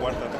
Cuarta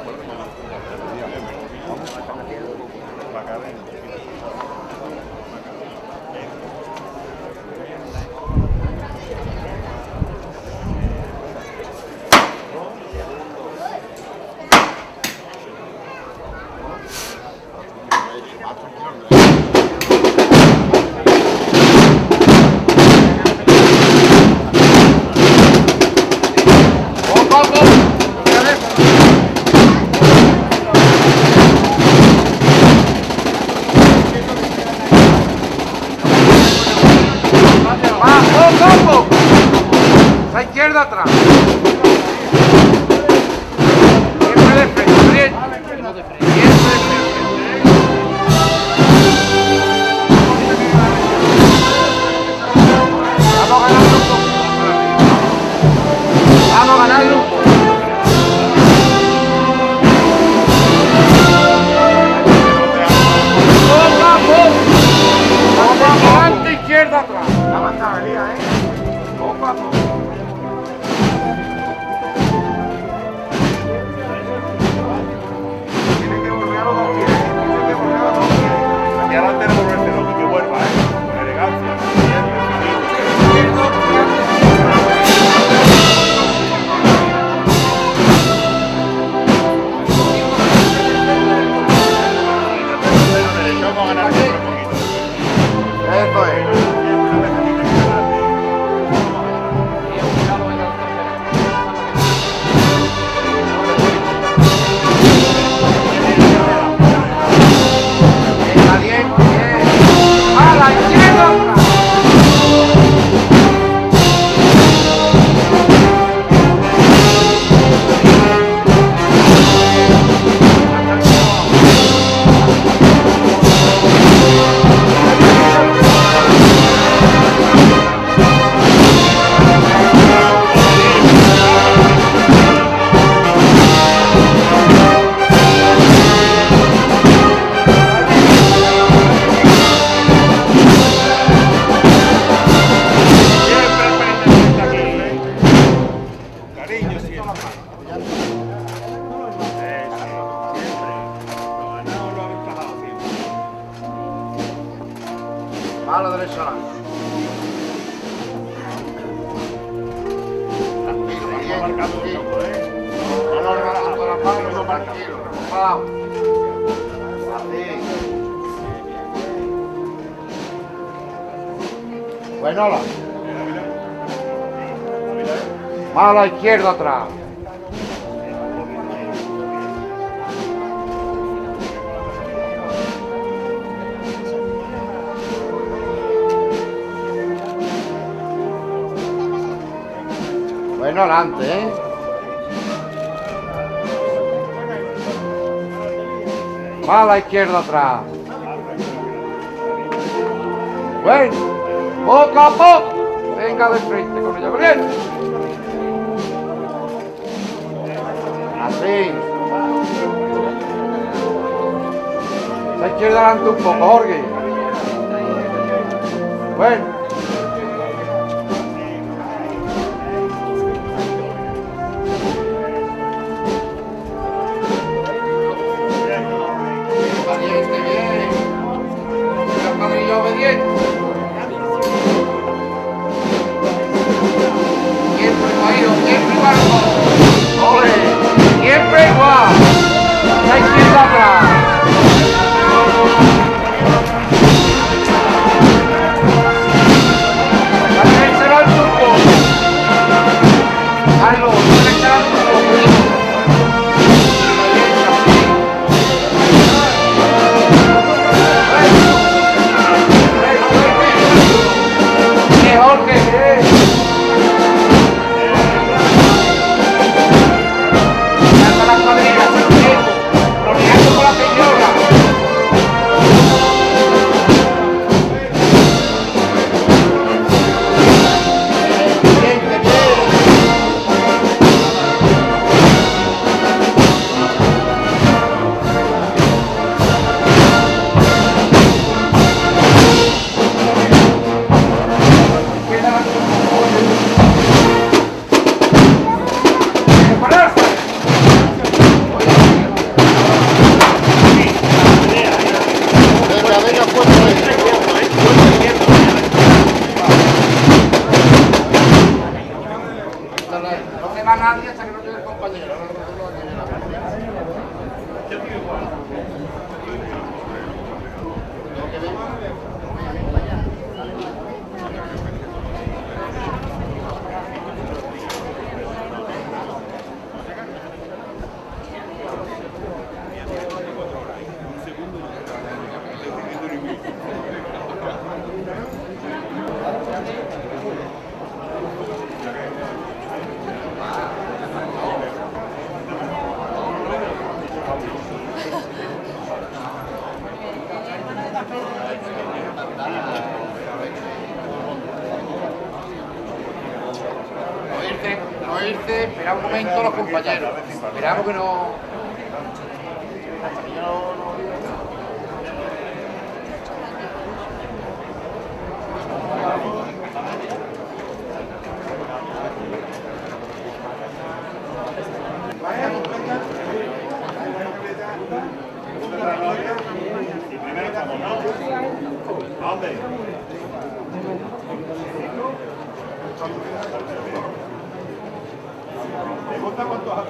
izquierda atrás. Bueno, adelante, ¿eh? Va a la izquierda atrás. Bueno, poco a poco. Venga de frente con ella. Bien. Así. Se izquierda adelante un poco, Jorge. 아멘. 못한 것도 하네.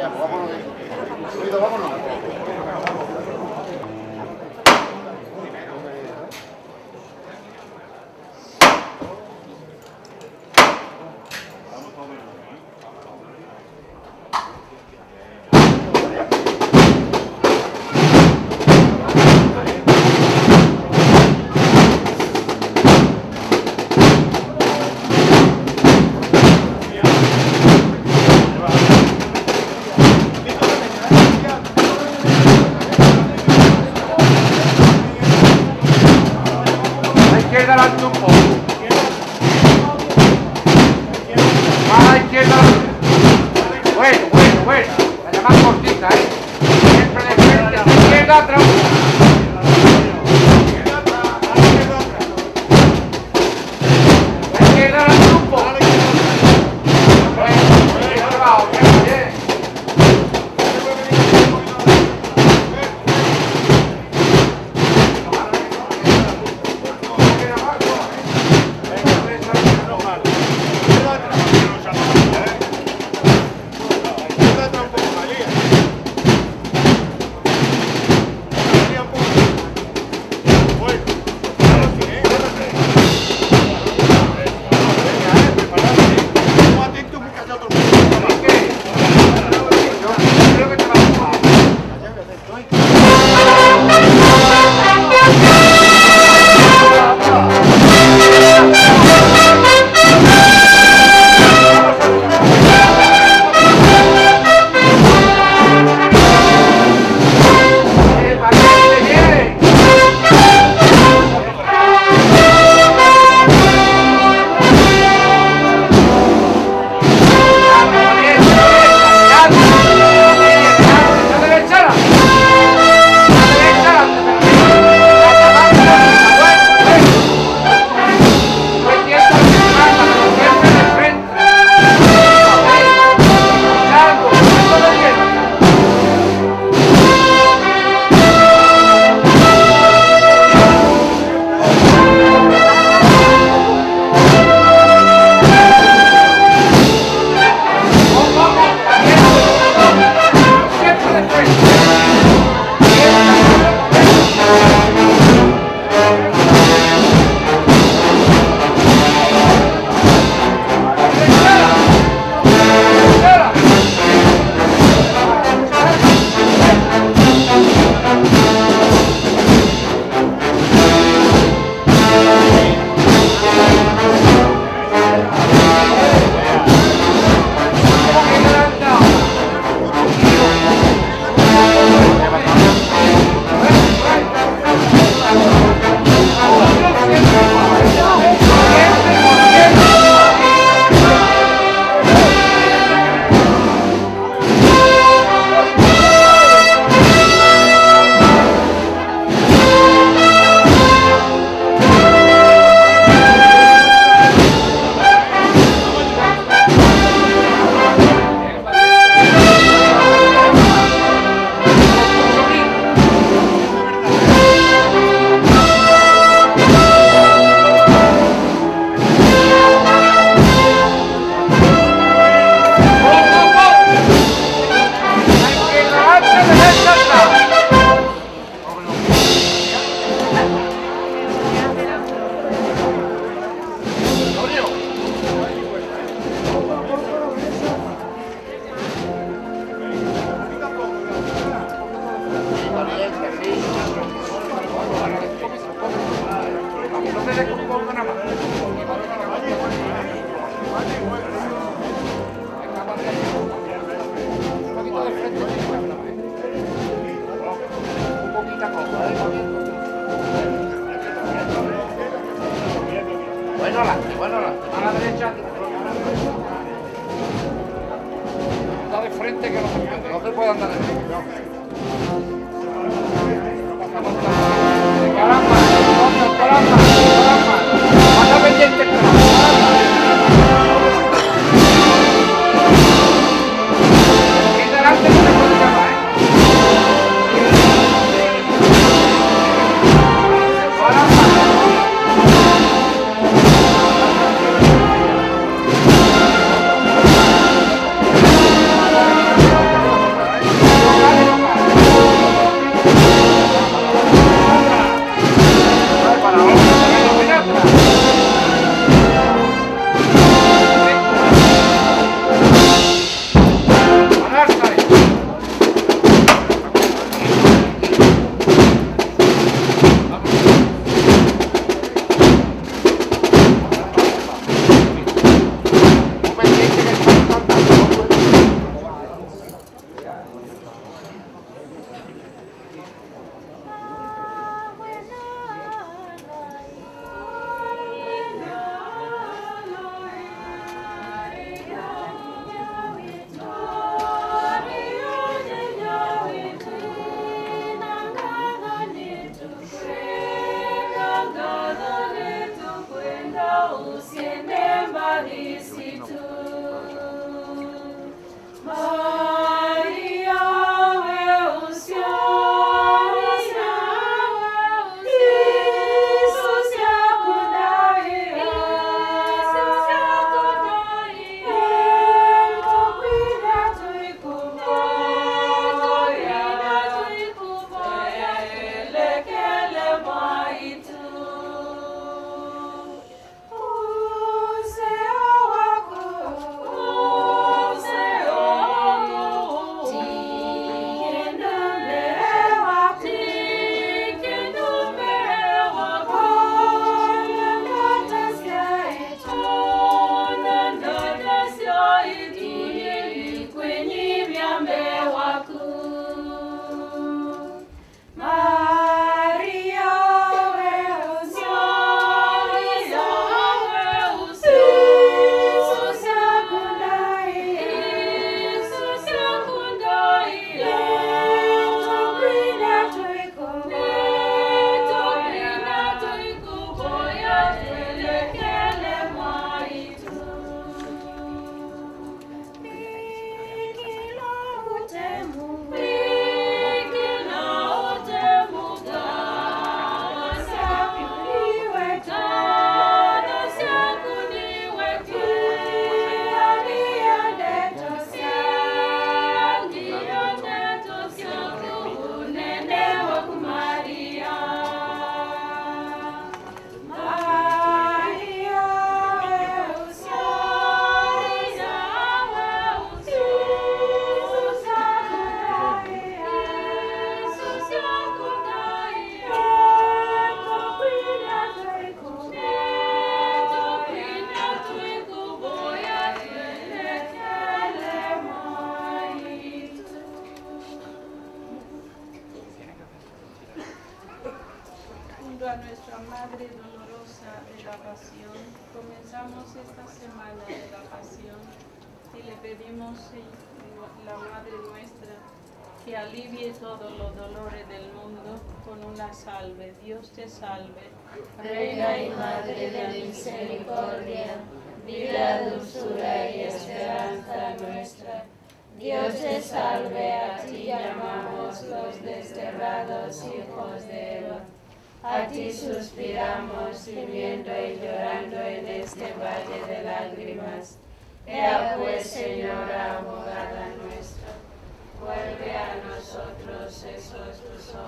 야, 먹어놓. 여기다 먹어놓.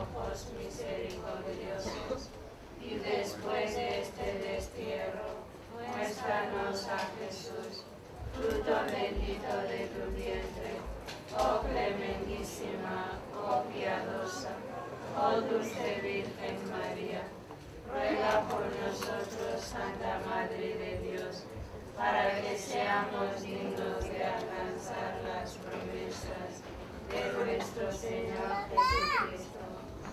por misericordiosos. Y después de este destierro, muéstranos a Jesús, fruto bendito de tu vientre. Oh clementísima, oh piadosa, oh dulce Virgen María, ruega por nosotros, Santa Madre de Dios, para que seamos dignos de alcanzar las promesas de nuestro Señor Jesucristo.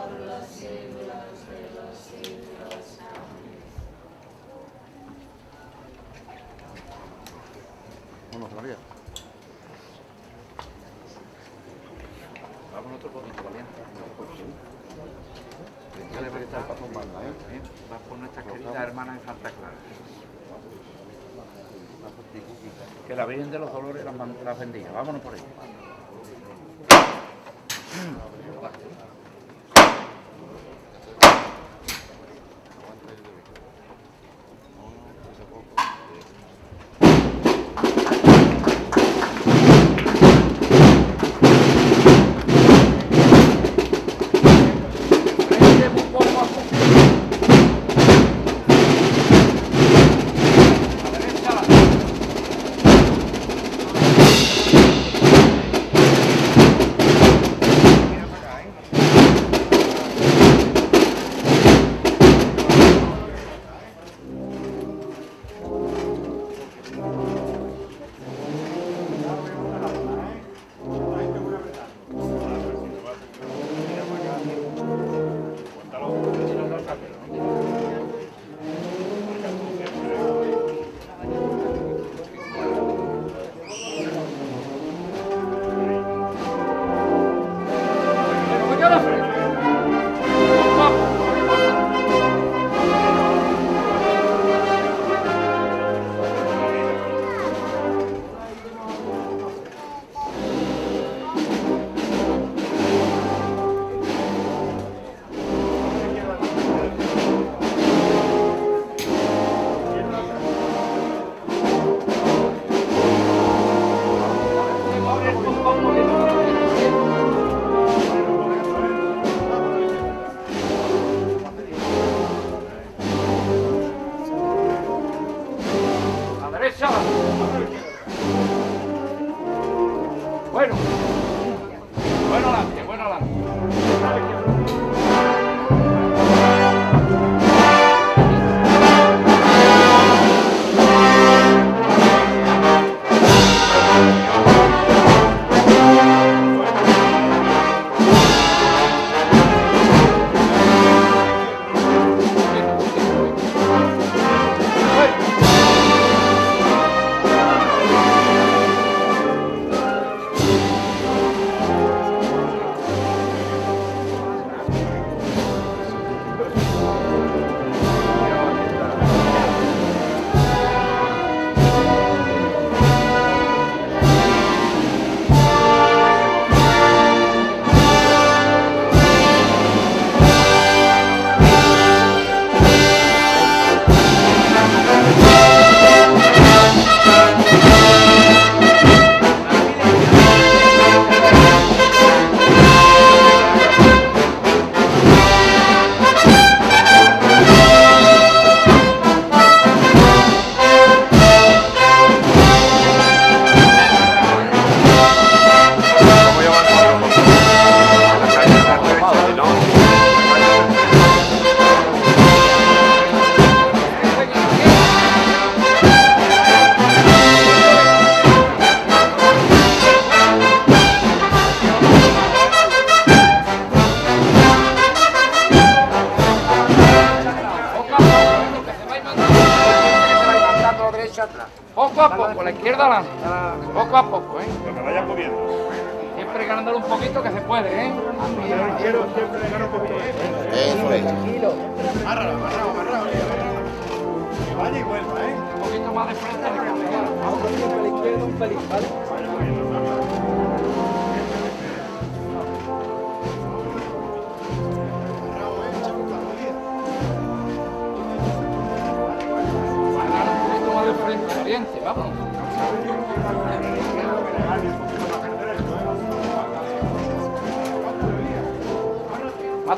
por los siglos de los siglos. Amén. Vámonos, María. Vamos otro poquito, valiente. Ya le va a estar para tumbarla, ¿eh? Va por nuestra querida hermana de Santa Clara. Que la Virgen de los Dolores las bendiga. Vámonos por ahí. Frente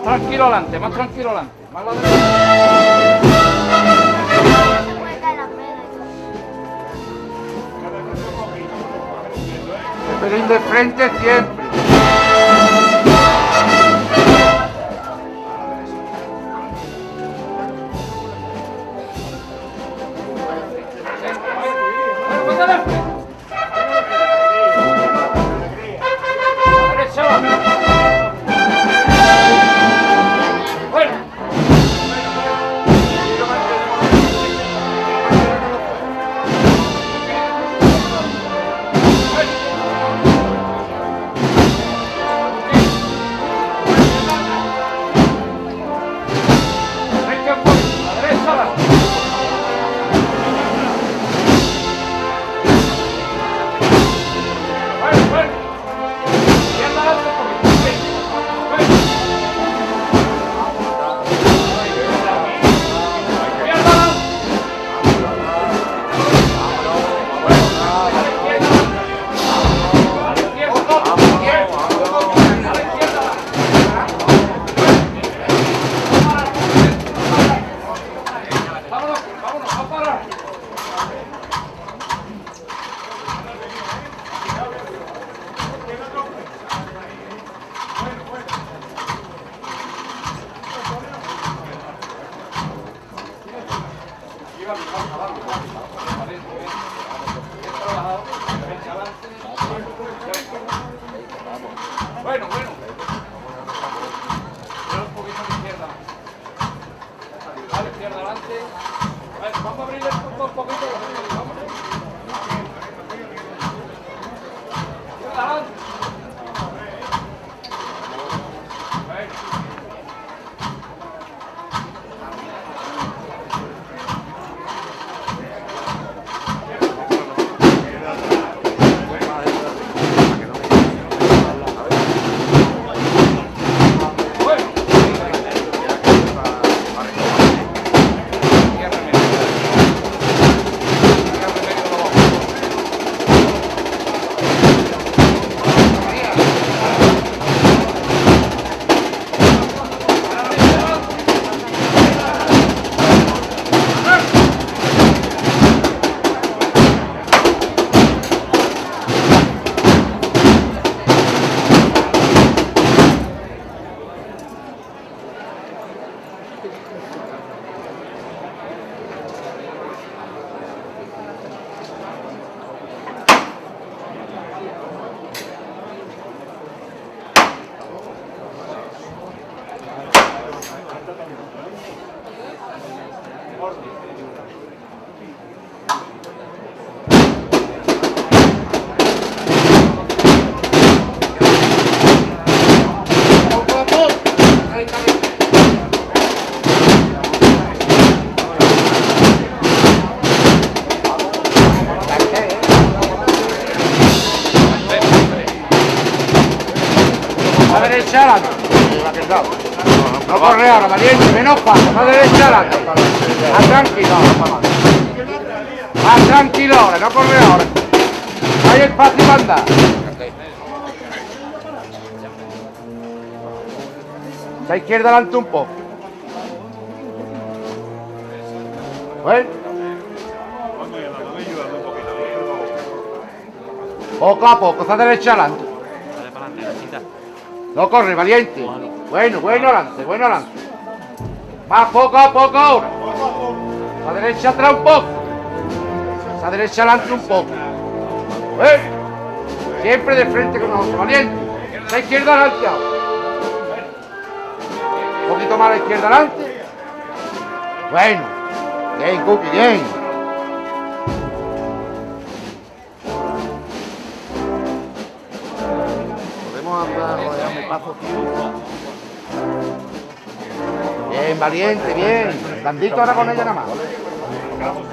Tranquilo adelante, más tranquilo adelante. Más la derecha. De frente siempre. A izquierda adelante un poco. Poco a poco, está derecha adelante. No corre, valiente. Bueno, bueno adelante, bueno adelante. Más poco a poco ahora. A derecha atrás un poco. A derecha adelante un poco. Siempre de frente con nosotros, valiente. A izquierda adelante ahora. Un poquito más a la izquierda adelante. Bueno. Bien, Cookie, bien. Podemos andar mi paso Bien, valiente, bien. Blandito ahora con ella nada más.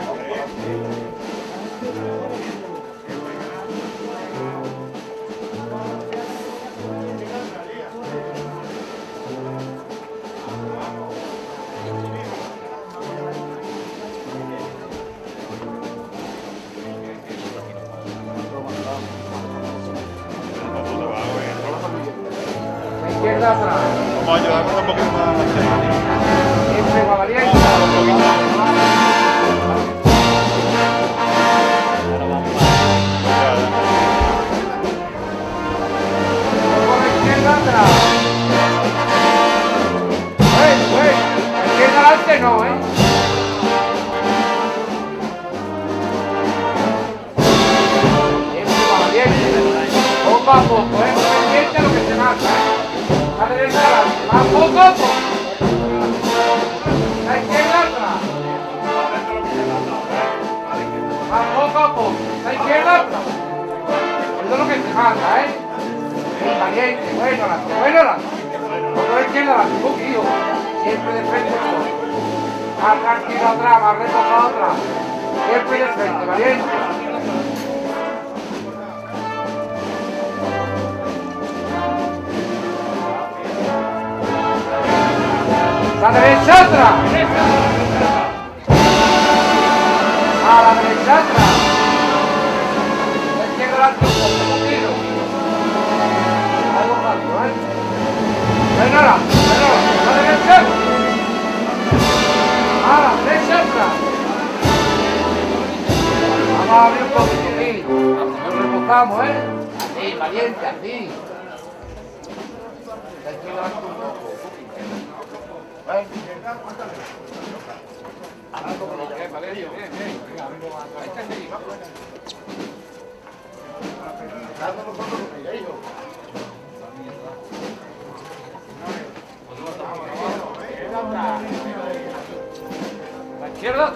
izquierda.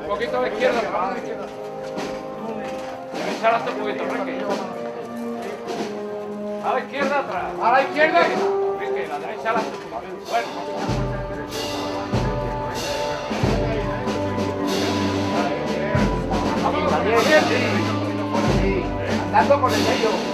Un poquito a la izquierda. Echar hasta un poquito, Raquel a la izquierda. Viste, la derecha la cuerpo. Vamos, vamos, vamos. Andando con el medio.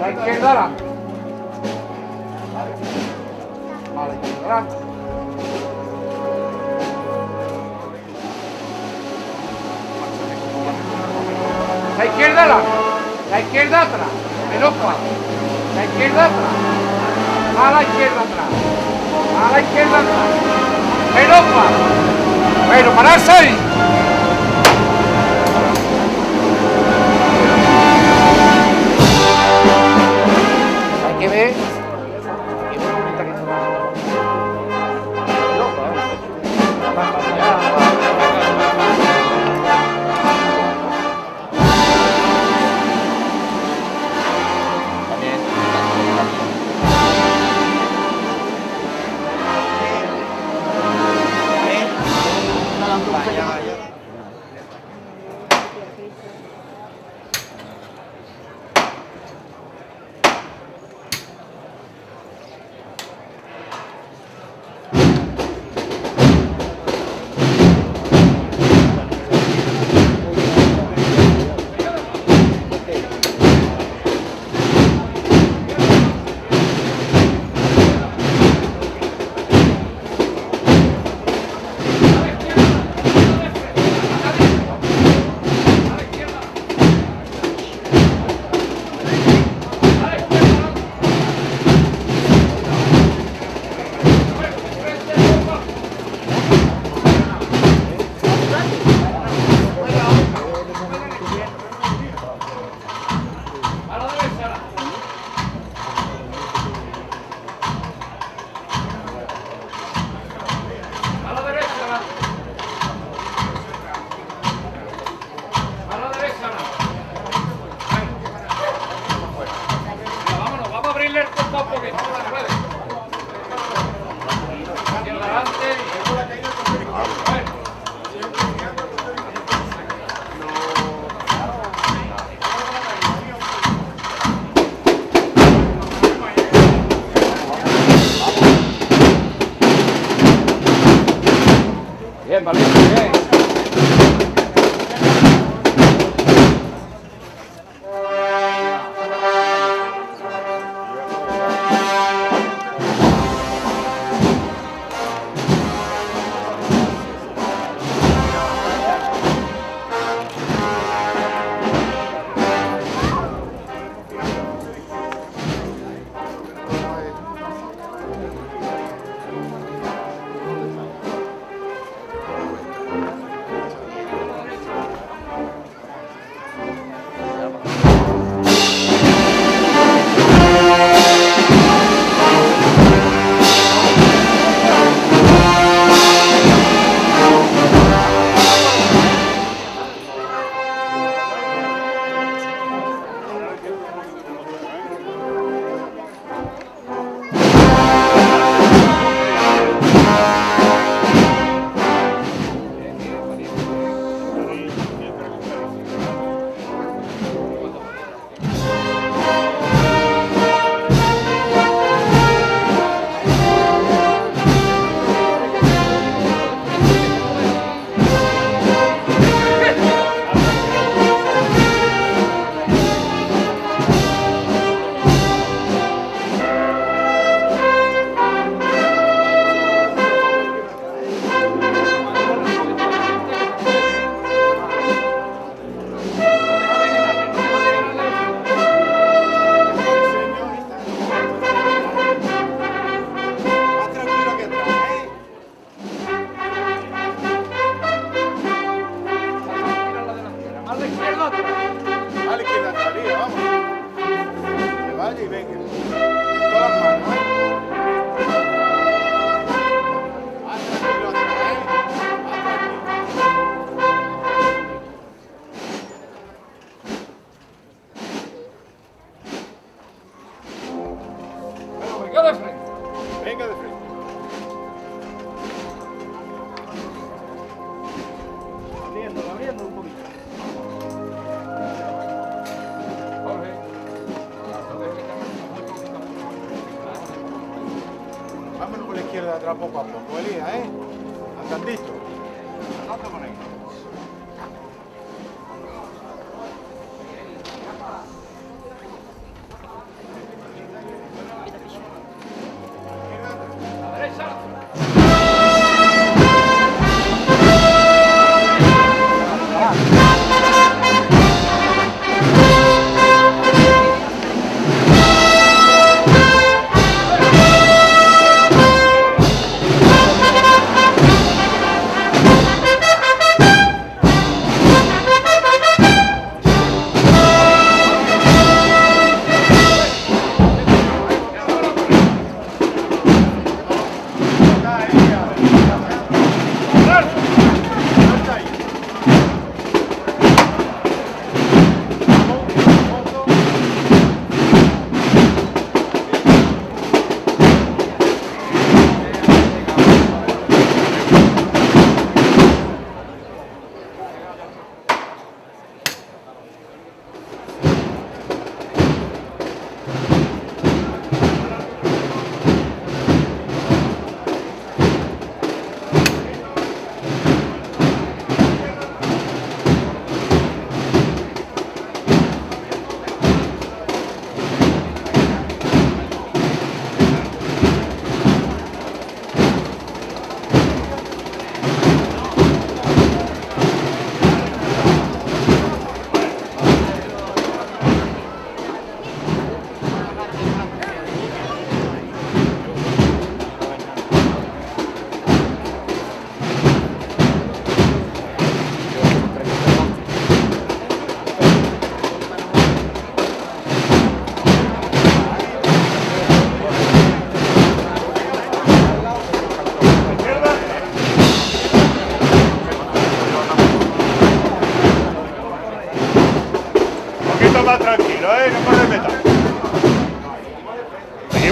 la izquierda ahora. A la izquierda ahora. La izquierda ahora. La izquierda atrás. Melopa. La izquierda atrás. A la izquierda atrás. A la izquierda atrás. Melopa. Bueno, pararse ahí.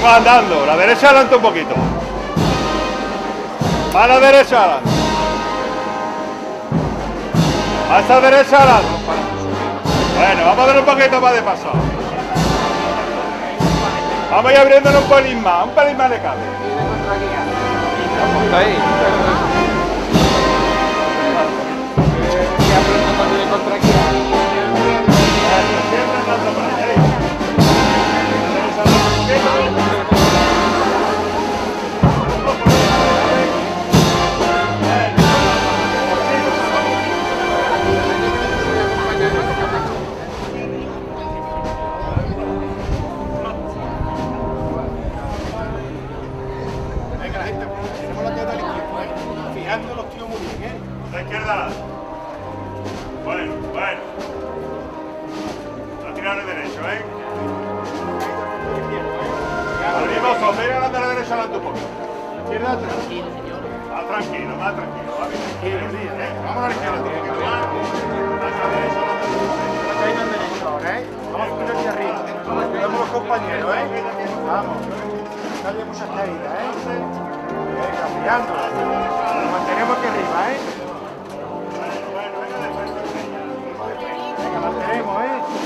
va andando. La derecha adelante un poquito. A la derecha adelante. A esta derecha adelante. Bueno, vamos a ver un poquito más de pasado. Vamos a ir abriéndole un pelín más, un pelín más de cable. Izquierda. Bueno, bueno. A tirar el derecho, ¿eh? Arriba, sombra la de la derecha adelante un poco. Izquierda atrás. Más tranquilo, más tranquilo. Va bien. Eh, Vamos a la izquierda, tío. Más a la derecha. No caído en derecho ahora, ¿eh? Vamos a subir aquí arriba. Cuidamos los compañeros, ¿eh? Vamos. No haya muchas caídas, ¿eh? Venga, mirando. Nos mantenemos aquí arriba, ¿eh? Morre, morre.